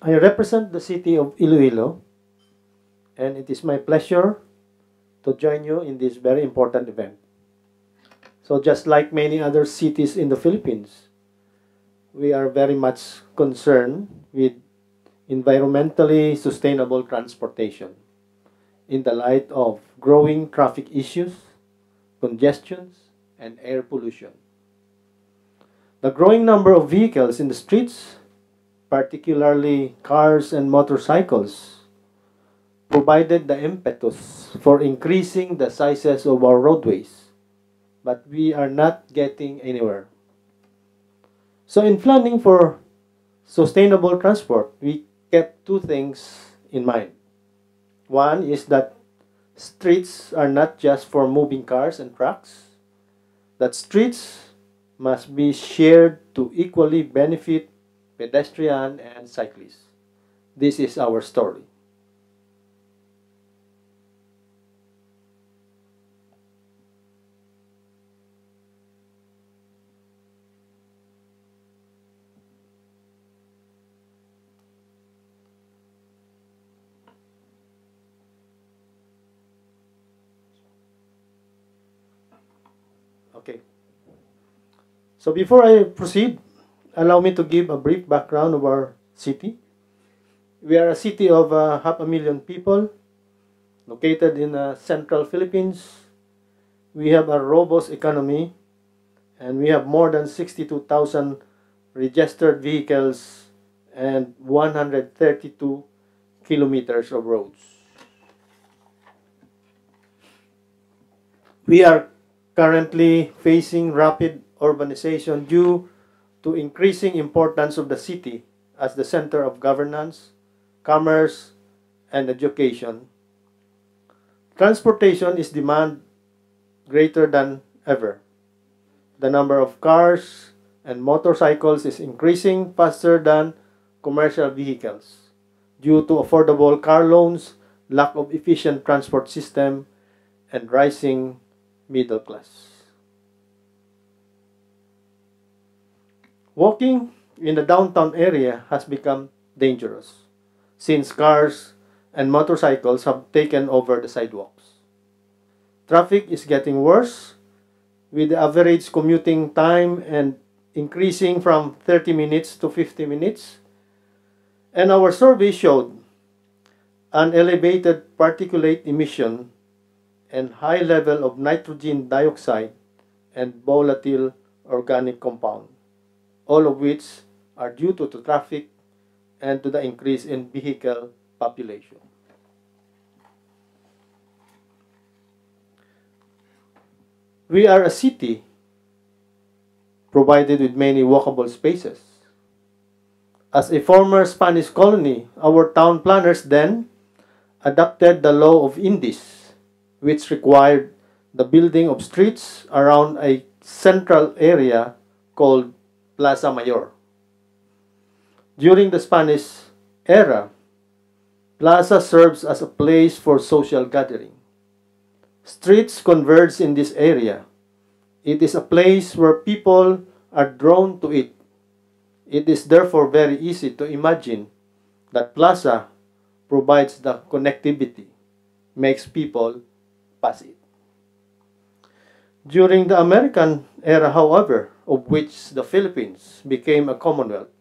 I represent the city of Iloilo, and it is my pleasure to join you in this very important event. So, just like many other cities in the Philippines, we are very much concerned with environmentally sustainable transportation in the light of growing traffic issues, congestions, and air pollution. The growing number of vehicles in the streets, particularly cars and motorcycles, provided the impetus for increasing the sizes of our roadways, but we are not getting anywhere. So, in planning for sustainable transport, we kept two things in mind. One is that streets are not just for moving cars and trucks, that streets must be shared to equally benefit pedestrian and cyclists. This is our story. Okay. So before I proceed, allow me to give a brief background of our city. We are a city of uh, half a million people located in uh, central Philippines. We have a robust economy and we have more than 62,000 registered vehicles and 132 kilometers of roads. We are currently facing rapid urbanization due to increasing importance of the city as the center of governance, commerce, and education. Transportation is demand greater than ever. The number of cars and motorcycles is increasing faster than commercial vehicles due to affordable car loans, lack of efficient transport system, and rising middle class. Walking in the downtown area has become dangerous since cars and motorcycles have taken over the sidewalks. Traffic is getting worse with the average commuting time and increasing from 30 minutes to 50 minutes. And our survey showed an elevated particulate emission and high level of nitrogen dioxide and volatile organic compound, all of which are due to the traffic and to the increase in vehicle population. We are a city provided with many walkable spaces. As a former Spanish colony, our town planners then adopted the law of Indies which required the building of streets around a central area called Plaza Mayor. During the Spanish era, Plaza serves as a place for social gathering. Streets converge in this area. It is a place where people are drawn to it. It is therefore very easy to imagine that Plaza provides the connectivity, makes people pass it. During the American era, however, of which the Philippines became a commonwealth,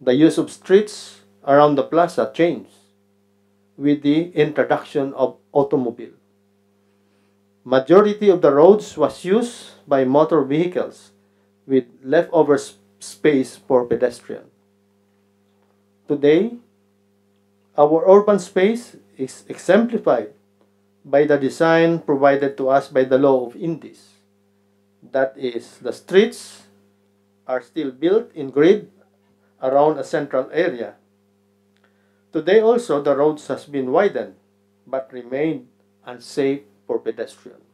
the use of streets around the plaza changed with the introduction of automobile. Majority of the roads was used by motor vehicles with leftover space for pedestrian. Today, our urban space is exemplified by the design provided to us by the law of Indies. That is, the streets are still built in grid around a central area. Today also the roads has been widened but remain unsafe for pedestrians.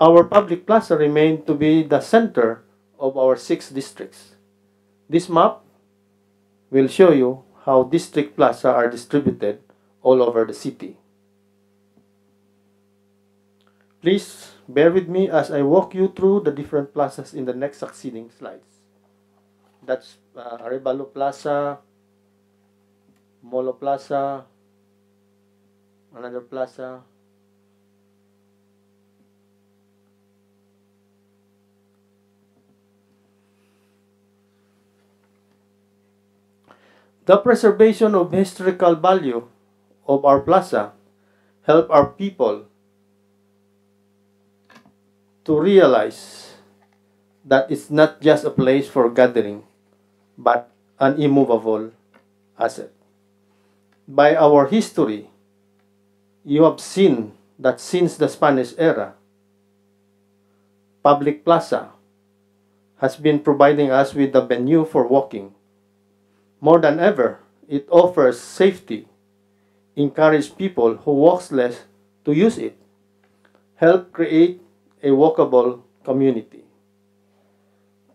Our public plaza remained to be the center of our six districts. This map will show you how district plaza are distributed all over the city. Please bear with me as I walk you through the different plazas in the next succeeding slides. That's uh, Arevalo Plaza, Molo Plaza, another plaza, The preservation of historical value of our plaza help our people to realize that it's not just a place for gathering, but an immovable asset. By our history, you have seen that since the Spanish era, Public Plaza has been providing us with a venue for walking. More than ever, it offers safety, encourage people who walk less to use it, help create a walkable community.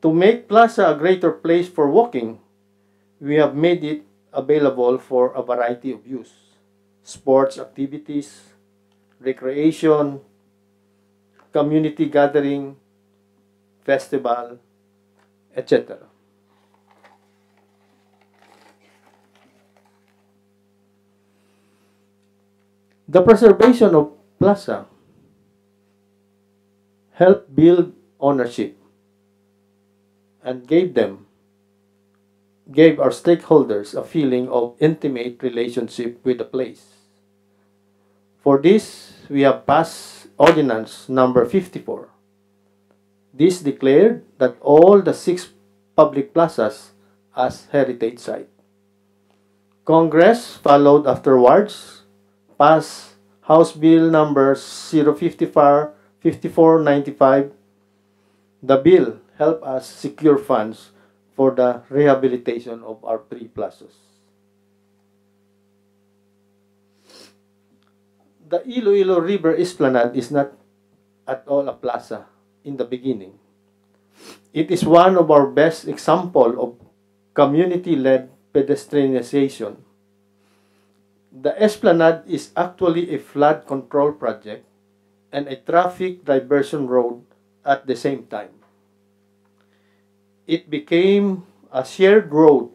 To make Plaza a greater place for walking, we have made it available for a variety of use. Sports activities, recreation, community gathering, festival, etc. The preservation of plaza helped build ownership and gave them gave our stakeholders a feeling of intimate relationship with the place. For this, we have passed ordinance number 54. This declared that all the six public plazas as heritage site. Congress followed afterwards, passed House Bill number 054 5495. The bill helped us secure funds for the rehabilitation of our three plazas. The Iloilo River Esplanade is not at all a plaza in the beginning. It is one of our best example of community-led pedestrianization. The Esplanade is actually a flood control project and a traffic diversion road at the same time. It became a shared road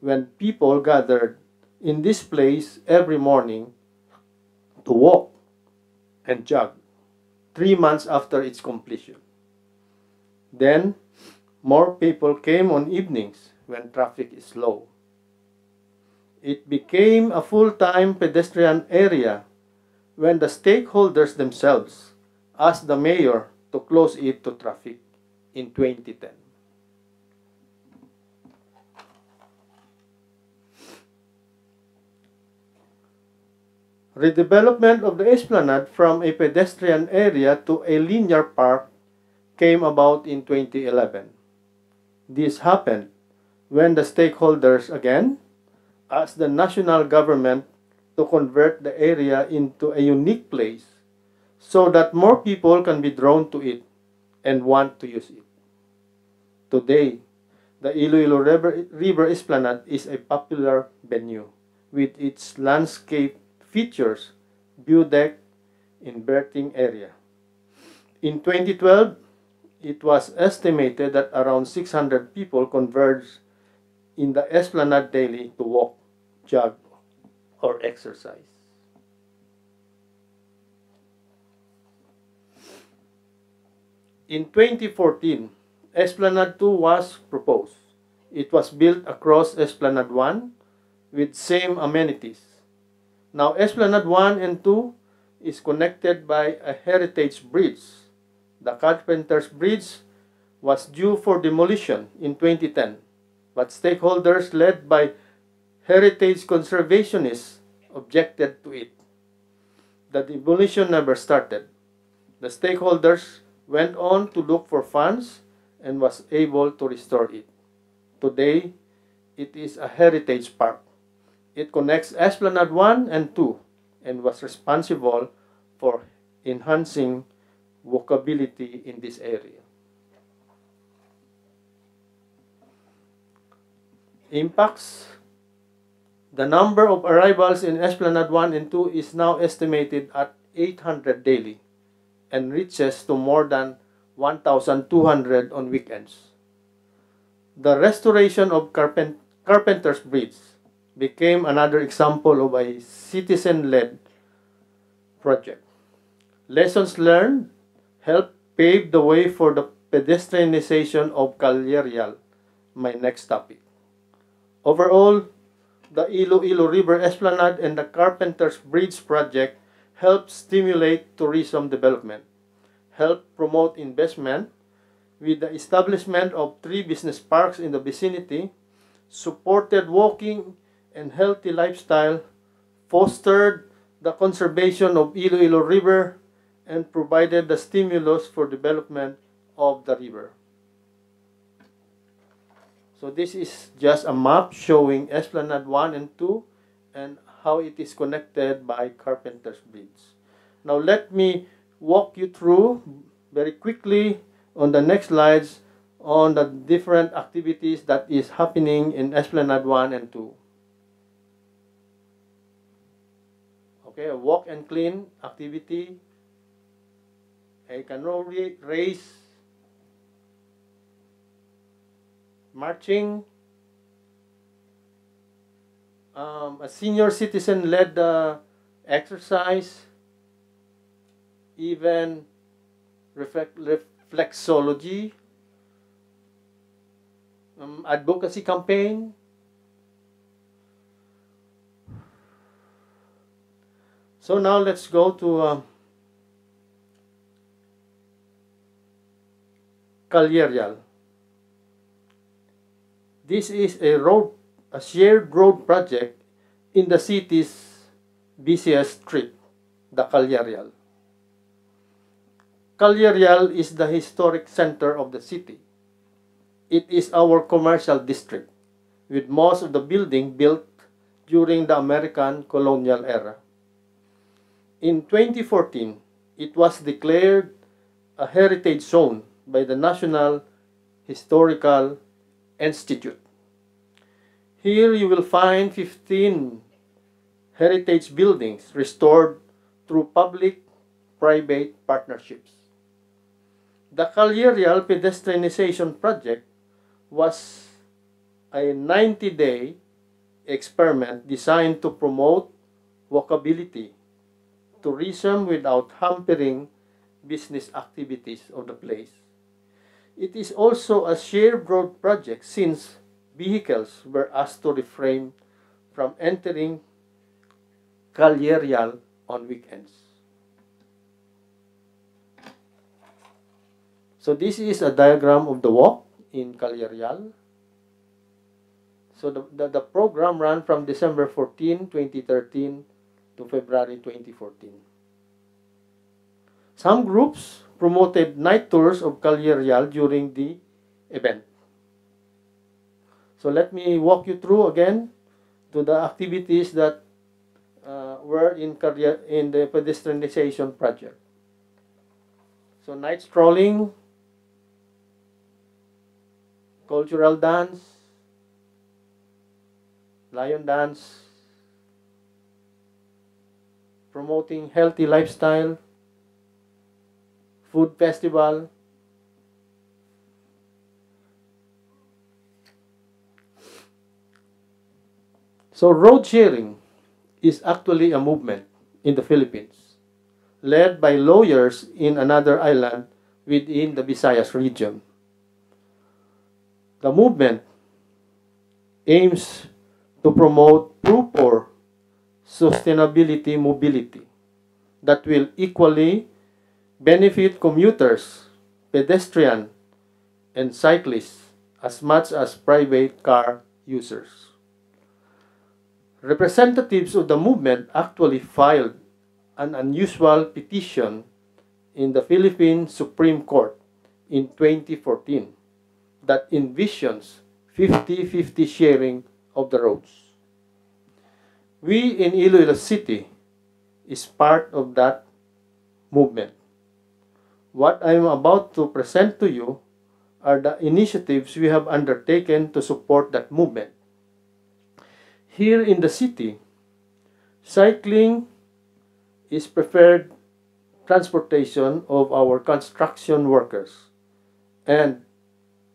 when people gathered in this place every morning to walk and jog three months after its completion. Then, more people came on evenings when traffic is low. It became a full-time pedestrian area when the stakeholders themselves asked the mayor to close it to traffic in 2010. Redevelopment of the esplanade from a pedestrian area to a linear park came about in 2011. This happened when the stakeholders again asked the national government to convert the area into a unique place so that more people can be drawn to it and want to use it. Today, the Iloilo River, River Esplanade is a popular venue with its landscape features view deck in berthing area. In 2012, it was estimated that around 600 people converged in the Esplanade daily to walk, jog, or exercise. In 2014, Esplanade 2 was proposed. It was built across Esplanade 1 with same amenities. Now, Esplanade 1 and 2 is connected by a heritage bridge. The Carpenter's Bridge was due for demolition in 2010, but stakeholders led by heritage conservationists objected to it. The demolition never started. The stakeholders went on to look for funds and was able to restore it. Today, it is a heritage park. It connects Esplanade 1 and 2 and was responsible for enhancing walkability in this area. Impacts The number of arrivals in Esplanade 1 and 2 is now estimated at 800 daily. and reaches to more than 1,200 on weekends. The restoration of Carpent- Carpenter's Bridge became another example of a citizen led project. Lessons learned helped pave the way for the pedestrianization of Calle Real, my next topic. Overall, the Iloilo River Esplanade and the Carpenter's Bridge project helped stimulate tourism development, helped promote investment with the establishment of three business parks in the vicinity, supported walking and healthy lifestyle, fostered the conservation of Iloilo River, and provided the stimulus for development of the river. So this is just a map showing Esplanade 1 and 2 and how it is connected by Carpenter's Bridge. Now let me walk you through very quickly on the next slides on the different activities that is happening in Esplanade 1 and 2. Okay, a walk and clean activity, a canoe race, marching, um, a senior citizen led the exercise, even reflect, reflexology, um, advocacy campaign. So now let's go to uh. This is a road, a shared road project in the city's busiest street, the Calle Real. Calyarial is the historic center of the city. It is our commercial district, with most of the building built during the American colonial era. In 2014, it was declared a heritage zone by the National Historical Institute. Here you will find 15 heritage buildings restored through public-private partnerships. The Calle Real pedestrianization project was a 90-day experiment designed to promote walkability, tourism without hampering business activities of the place. It is also a shared road project since vehicles were asked to refrain from entering Calle Real on weekends. So this is a diagram of the walk in Calle Real. So the, the, the program ran from December 14, 2013 to February 2014. Some groups promoted night tours of Calle Real during the event. So let me walk you through again to the activities that uh, were in, career, in the pedestrianization project. So night strolling, cultural dance, lion dance, promoting healthy lifestyle, food festival, So road sharing is actually a movement in the Philippines led by lawyers in another island within the Visayas region. The movement aims to promote proper sustainability mobility that will equally benefit commuters, pedestrians, and cyclists as much as private car users. Representatives of the movement actually filed an unusual petition in the Philippine Supreme Court in 2014 that envisions 50-50 sharing of the roads. We in Iloilo City is part of that movement. What I am about to present to you are the initiatives we have undertaken to support that movement. Here in the city, cycling is preferred transportation of our construction workers and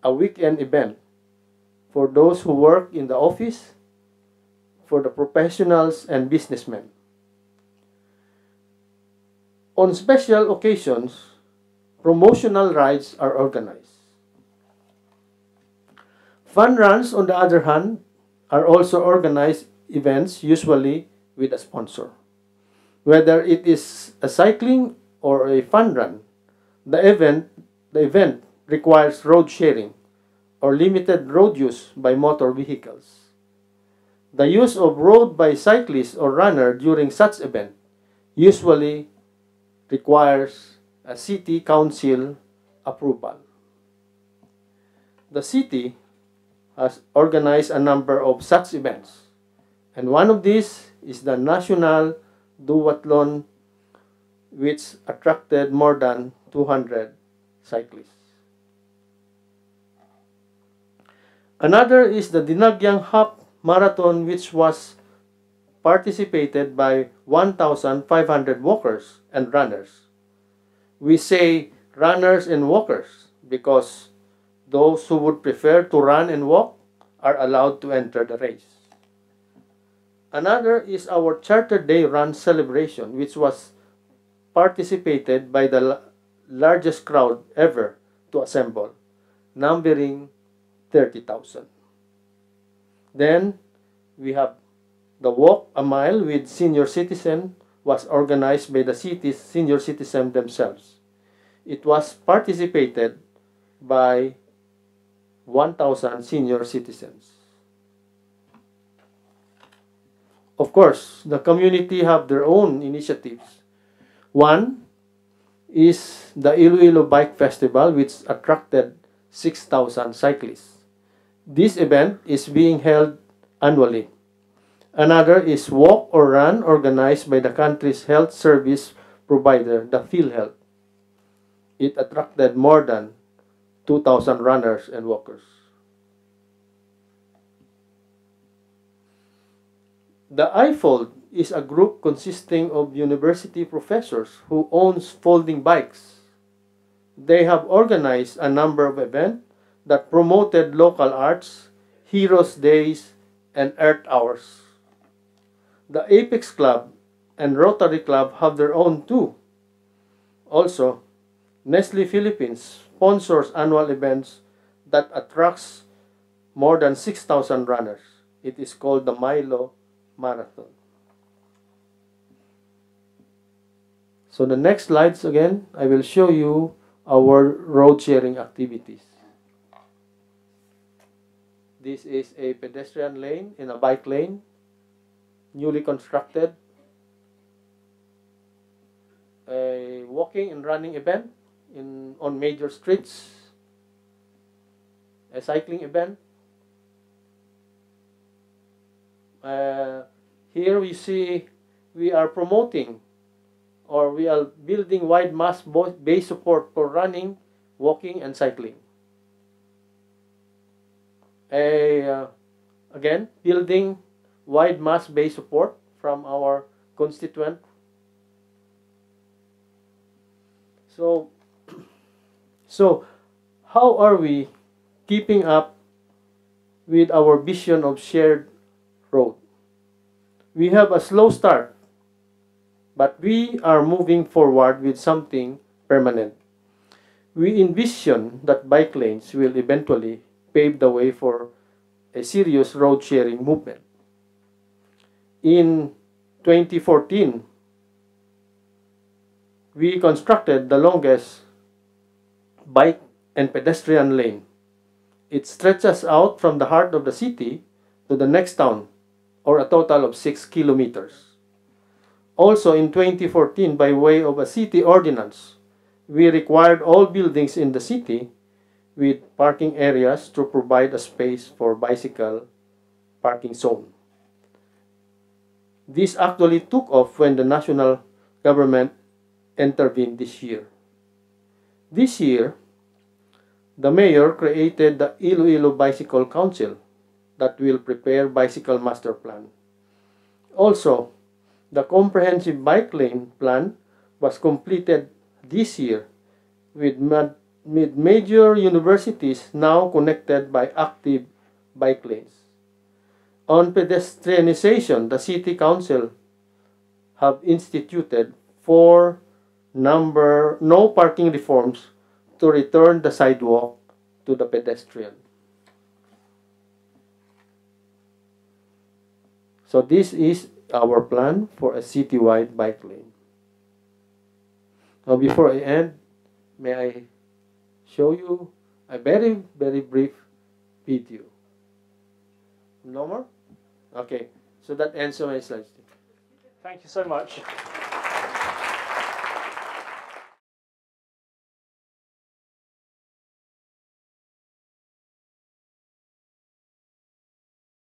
a weekend event for those who work in the office, for the professionals and businessmen. On special occasions, promotional rides are organized. Fun runs, on the other hand, are also organized events, usually with a sponsor. Whether it is a cycling or a fun run, the event, the event requires road sharing or limited road use by motor vehicles. The use of road by cyclists or runner during such event usually requires a city council approval. The city has organized a number of such events, and one of these is the National Duathlon, which attracted more than 200 cyclists. Another is the Dinagyang Half Marathon, which was participated by 1,500 walkers and runners. We say runners and walkers because those who would prefer to run and walk are allowed to enter the race. Another is our Charter Day Run celebration, which was participated by the largest crowd ever to assemble, numbering 30,000. Then we have the Walk a Mile with Senior Citizen was organized by the city's senior citizens themselves. It was participated by 1,000 senior citizens. Of course, the community have their own initiatives. One is the Iloilo Bike Festival, which attracted 6,000 cyclists. This event is being held annually. Another is Walk or Run organized by the country's health service provider, the PhilHealth. It attracted more than 2,000 runners and walkers. The iFold is a group consisting of university professors who owns folding bikes. They have organized a number of events that promoted local arts, Heroes Days, and Earth Hours. The Apex Club and Rotary Club have their own too. Also, Nestle Philippines sponsors annual events that attracts more than 6,000 runners. It is called the Milo Marathon. So the next slides again, I will show you our road sharing activities. This is a pedestrian lane in a bike lane, newly constructed. A walking and running event in on major streets, a cycling event. Uh, here we see we are promoting or we are building wide mass base support for running, walking, and cycling. A, uh, again, building wide mass base support from our constituent. So so, how are we keeping up with our vision of shared road? We have a slow start, but we are moving forward with something permanent. We envision that bike lanes will eventually pave the way for a serious road sharing movement. In 2014, we constructed the longest bike and pedestrian lane. It stretches out from the heart of the city to the next town, or a total of 6 kilometers. Also in 2014, by way of a city ordinance, we required all buildings in the city with parking areas to provide a space for bicycle parking zone. This actually took off when the national government intervened this year. This year, the mayor created the Iloilo Bicycle Council that will prepare bicycle master plan. Also, the comprehensive bike lane plan was completed this year with, with major universities now connected by active bike lanes. On pedestrianization, the City Council have instituted four number no parking reforms to return the sidewalk to the pedestrian. So this is our plan for a citywide bike lane. Now before I end, may I show you a very, very brief video. No more? Okay, so that ends my slides. Thank you so much.